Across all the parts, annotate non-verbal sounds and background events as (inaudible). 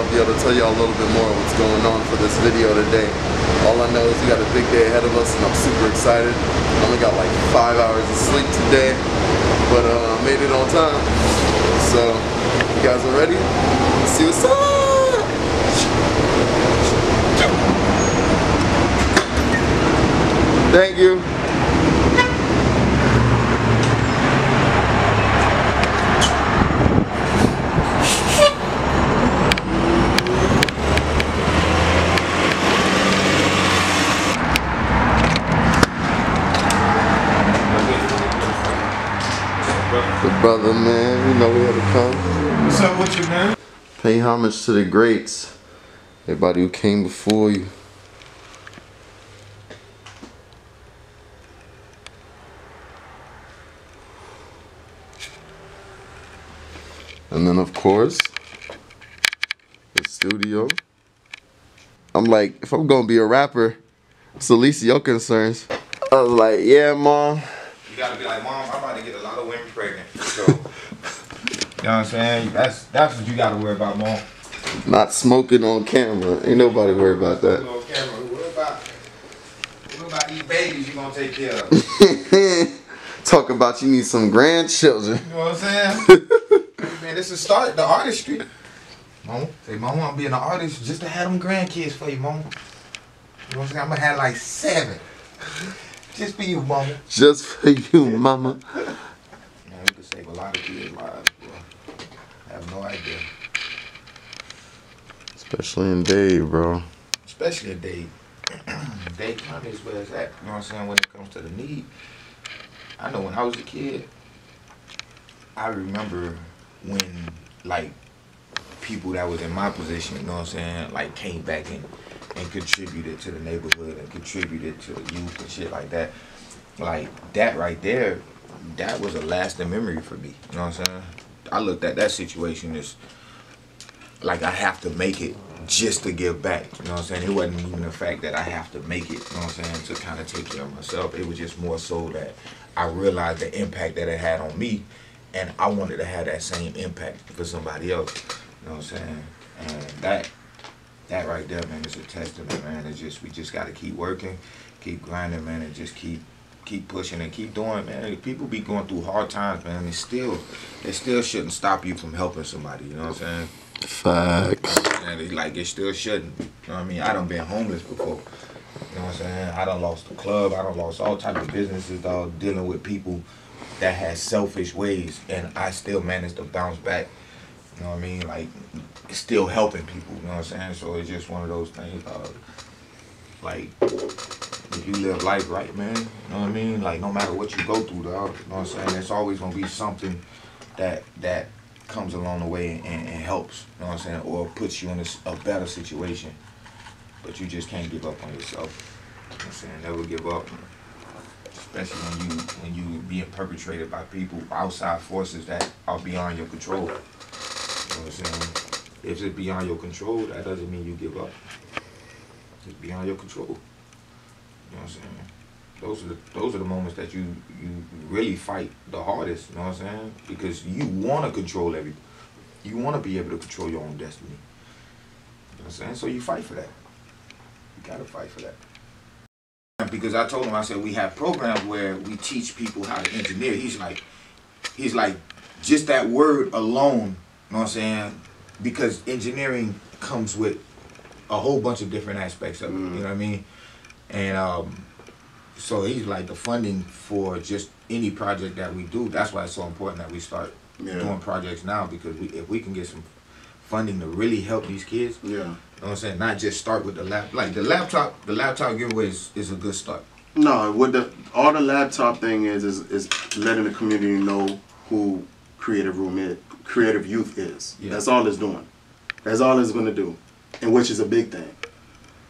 I'll be able to tell y'all a little bit more of what's going on for this video today. All I know is we got a big day ahead of us and I'm super excited. I only got like five hours of sleep today, but uh, made it on time. So, you guys are ready? Let's see what's up! Thank you. Brother, man, you know we had to come. What's up with you, man? Pay homage to the greats. Everybody who came before you. And then of course, the studio. I'm like, if I'm gonna be a rapper, it's at least your concerns. I was like, yeah, mom. You gotta be like, Mom, I'm about to get a lot of women pregnant. You know what I'm saying? That's that's what you gotta worry about, Mom. Not smoking on camera. Ain't nobody worry about that. Little camera. What about, what about these babies you gonna take care of? (laughs) Talk about you need some grandchildren. You know what I'm saying? (laughs) man, this is start the artistry. Mom, say, Mom, I'm being an artist just to have them grandkids for you, Mom. You know what I'm saying? I'm gonna have like seven. Just for you, Mama. Just for you, mama. Man, we could save a lot of kids' lives, have no idea. Especially in Dade, bro. especially a Dade. Dade County is where it's at. You know what I'm saying? When it comes to the need. I know when I was a kid, I remember when like people that was in my position, you know what I'm saying, like came back and, and contributed to the neighborhood and contributed to the youth and shit like that. Like that right there, that was a lasting memory for me. You know what I'm saying? I looked at that situation as like I have to make it just to give back. You know what I'm saying? It wasn't even the fact that I have to make it, you know what I'm saying, to kind of take care of myself. It was just more so that I realized the impact that it had on me and I wanted to have that same impact for somebody else. You know what I'm saying? And that that right there, man, is a testament, man. It's just we just gotta keep working, keep grinding, man, and just keep keep pushing and keep doing, man. People be going through hard times, man. It still it still shouldn't stop you from helping somebody, you know what I'm saying? Facts. And it, like it still shouldn't. You know what I mean? I done been homeless before. You know what I'm saying? I done lost the club. I done lost all type of businesses, dog, dealing with people that had selfish ways, and I still managed to bounce back. You know what I mean? Like, still helping people. You know what I'm saying? So it's just one of those things. Uh, like, if you live life right, man. You know what I mean? Like, no matter what you go through, dog. You know what I'm saying? There's always gonna be something that that comes along the way and, and helps. You know what I'm saying? Or puts you in a better situation. But you just can't give up on yourself. You know what I'm saying? Never give up. Especially when you when you being perpetrated by people outside forces that are beyond your control. You know what I'm saying? If it's beyond your control, that doesn't mean you give up. It's beyond your control. You know what I'm saying? Those are the those are the moments that you you really fight the hardest. You know what I'm saying? Because you want to control every. You want to be able to control your own destiny. You know what I'm saying? So you fight for that. You gotta fight for that. Because I told him, I said we have programs where we teach people how to engineer. He's like, he's like, just that word alone. You know what I'm saying? Because engineering comes with a whole bunch of different aspects of it. You mm-hmm. know what I mean? And um, so he's like the funding for just any project that we do. That's why it's so important that we start Yeah. doing projects now because we, if we can get some funding to really help these kids, Yeah. you know what I'm saying? Not just start with the lap like the laptop. The laptop giveaway is, is a good start. No, what the all the laptop thing is is is letting the community know who Creative Room is, Creative Youth is. Yeah. That's all it's doing. That's all it's gonna do, and which is a big thing.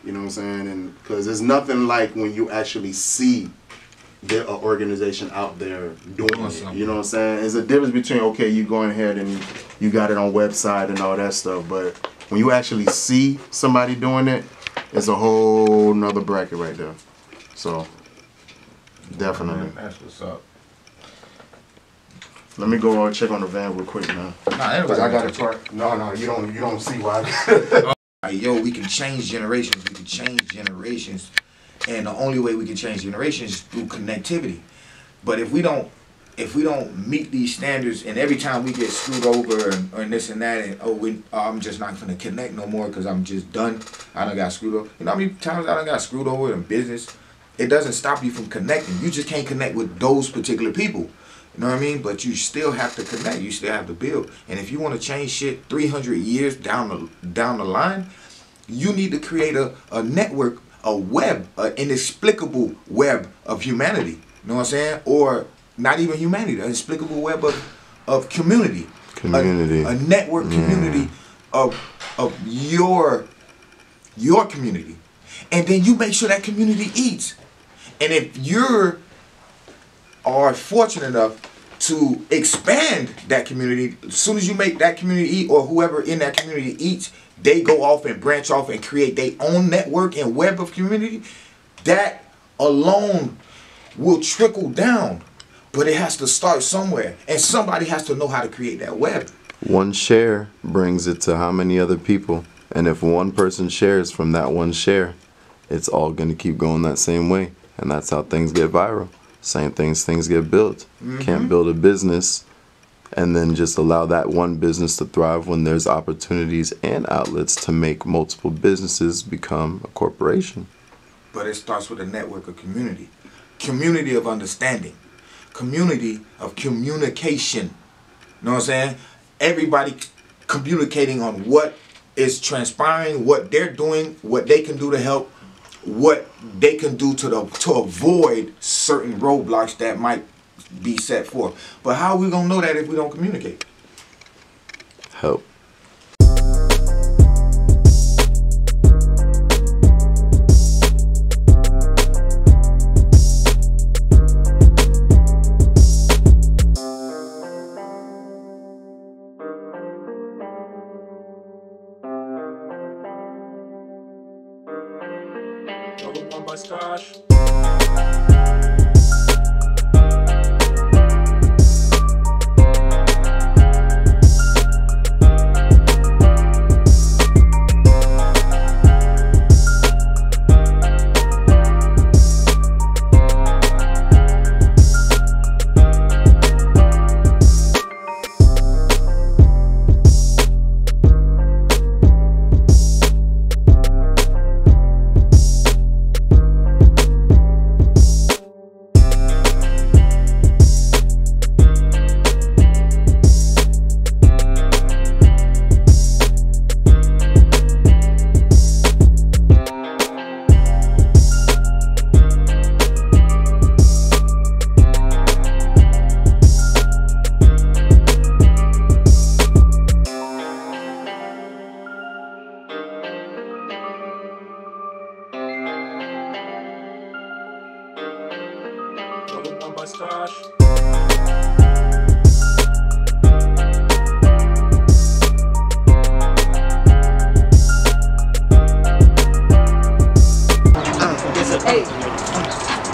You know what I'm saying? And because there's nothing like when you actually see the uh, organization out there doing Doing it. You know what I'm saying? There's a difference between okay, you going ahead and you got it on website and all that stuff, but when you actually see somebody doing it, it's a whole nother bracket right there. So Definitely. That's what's up. Let me go uh, check on the van real quick man. Nah, Cause everybody I got a touch it. part. No, no, you don't. You don't see why. (laughs) Like, yo, we can change generations. We can change generations, and the only way we can change generations is through connectivity. But if we don't, if we don't meet these standards, and every time we get screwed over and, this and that, and oh, we, oh, I'm just not gonna connect no more because I'm just done. I don't got screwed over. You know how many times I don't got screwed over in business? It doesn't stop you from connecting. You just can't connect with those particular people. You know what I mean? But you still have to connect. You still have to build. And if you want to change shit 300 years down the down the line, you need to create a, a network, a web, an inexplicable web of humanity. You know what I'm saying? Or not even humanity, an inexplicable web of, of community. A- Community. A, network community of of your your community. And then you make sure that community eats. And if you're are fortunate enough to expand that community, as soon as you make that community eat or whoever in that community eats, they go off and branch off and create their own network and web of community, that alone will trickle down. But it has to start somewhere. And somebody has to know how to create that web. One share brings it to how many other people? And if one person shares from that one share, it's all going to keep going that same way. And that's how things get viral. Same things, things get built. Can't mm-hmm. build a business and then just allow that one business to thrive when there's opportunities and outlets to make multiple businesses become a corporation. but it starts with a network of community. Community of understanding. Community of communication. You know what i'm saying? Everybody communicating on what is transpiring what they're doing what they can do to help what they can do to the to avoid certain roadblocks that might be set forth but how are we gonna know that if we don't communicate Help. Double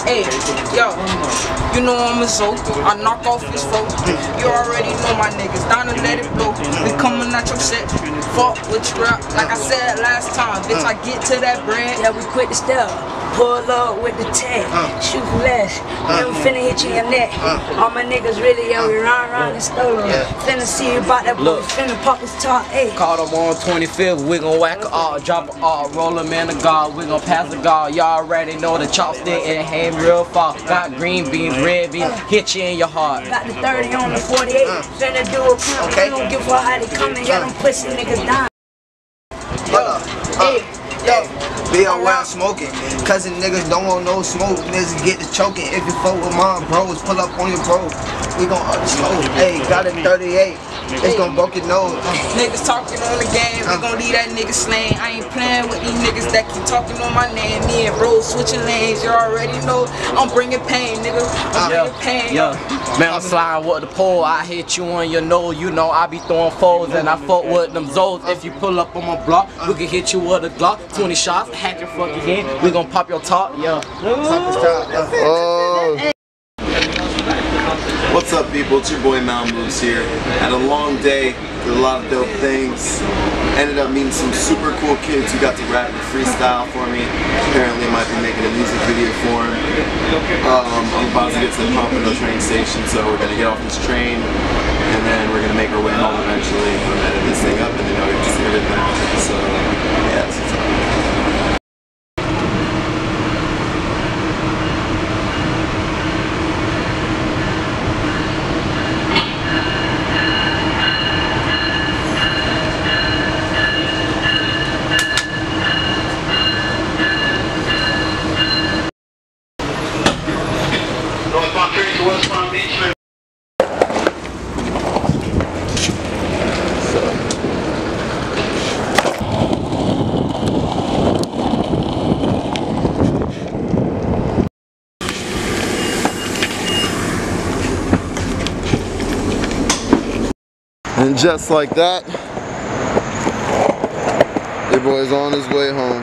hey, yo, you know I'm a Zoe. I knock off his folk. You already know my niggas. Down and let it blow. We coming at your set. Fuck with you rap. Like I said last time, bitch, I get to that bread. Yeah, we quit the step. Pull up with the tag. Shoot less. Then we finna hit you in your neck. All my niggas really, yeah, we run around and stole Finna see you about that boy. Look. Finna pop his top. Hey. Caught him on 25th, we gon' whack a all, drop a all, roll him in the guard, we gon' pass the guard. Y'all already know the chopstick and hand real far. Got green beans, red beans, hit you in your heart. Got the 30 on the 48. Finna do a count. We don't give a how they come and get them pussy niggas down. Hey, Yo, be around smoking. Cousin niggas don't want no smoke. Niggas get to choking. If you fuck with my bros, pull up on your bro. We gon' up smoke. Hey, got a 38. It's gon' broke your nose. niggas talking on the game. We gon' leave that nigga slain. I ain't playing with these niggas that keep talking on my name. Me and bro switching lanes. You already know I'm bringing pain, nigga. I'm Yeah, bringing pain. yeah. Man, I'm sliding with the pole. I hit you on your nose. You know I be throwing foes and I fuck with them zones. If you pull up on my block, we can hit you with a Glock. 20 shots, hack your fucking head. We gon' pop your top, yeah. Oh. People? It's your boy Mal Moves here. Had a long day, did a lot of dope things. Ended up meeting some super cool kids who got to rap and freestyle for me. Apparently, might be making a music video for them. Um, I'm about to get to the Pompano train station, so we're gonna get off this train, and then we're gonna make our way home eventually. Edit this thing up, and then I'll get to see everything. So, yeah, that's what's up. And just like that, your boy's on his way home.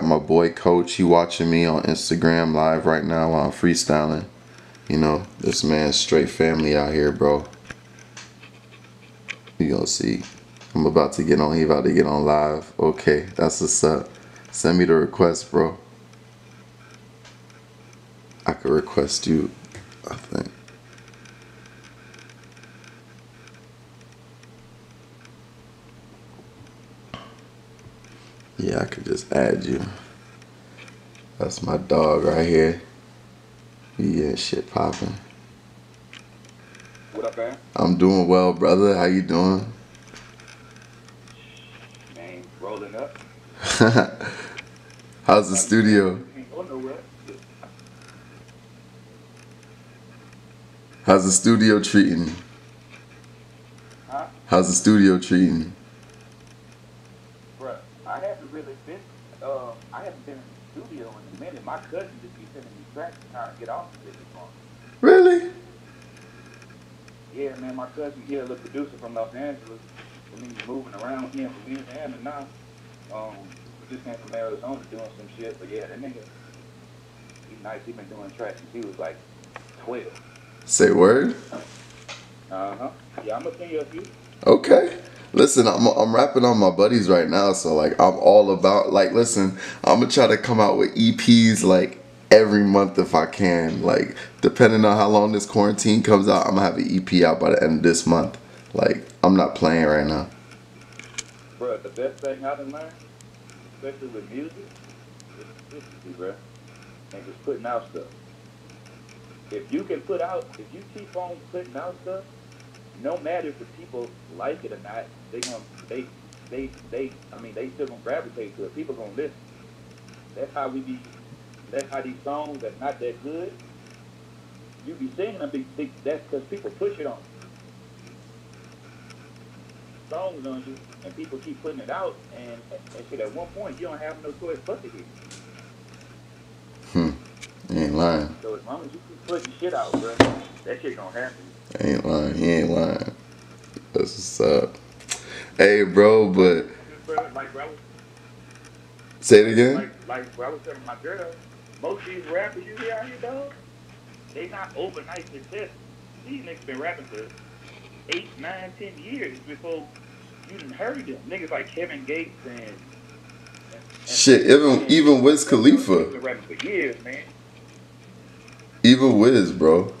My boy Coach, he watching me on Instagram live right now while I'm freestyling. You know, this man's straight family out here, bro. You gonna see. I'm about to get on, he about to get on live. Okay, that's what's up. Send me the request, bro. I could request you, I think. Yeah, I could just add you. That's my dog right here. Yeah, uh, shit popping. What up, man? I'm doing well, brother. How you doing? Man, rolling up. (laughs) How's the studio? Ain't going nowhere. How's the studio treating? you? Huh? How's the studio treating? you? Bruh, I haven't really been, uh, I haven't been in the studio in a minute. My cousin just be sending me tracks and trying to get off of it. Really? Yeah, man, my cousin, he a little producer from Los Angeles. I mean, he's moving around with here from Louisiana now. Um, he just came from Arizona doing some shit. But yeah, that nigga, he's nice. He been doing tracks since he was like 12. Say word? Uh-huh. Yeah, I'm gonna send you a few. Okay. Listen, I'm I'm rapping on my buddies right now, so like I'm all about like listen, I'm gonna try to come out with EPs like every month if I can. Like depending on how long this quarantine comes out, I'm gonna have an EP out by the end of this month. Like I'm not playing right now. Bruh, the best thing I done learned, especially with music, is consistency, bruh. And just putting out stuff. If you can put out, if you keep on putting out stuff, no matter if the people like it or not, they gonna, they, they, they, I mean, they still gonna gravitate to it. People gonna listen. That's how we be, that's how these songs that's not that good, you be singing them, be, be- that's because people push it on songs on you, and people keep putting it out, and, and shit, at one point, you don't have no choice but to hit. Lying. So as long as you keep putting shit out, bro, that shit gonna happen. I ain't lying. He ain't lying. That's what's up. Hey, bro, but like, bro, was, say it again. like, like, bro, I was telling my girl, most of these rappers you hear out here, dog, they not overnight success. These niggas been rapping for eight, nine, ten years before you done heard them. Niggas like Kevin Gates and. and- and- Shit, even even Wiz Khalifa, been rapping for years, man. Even Wiz, bro.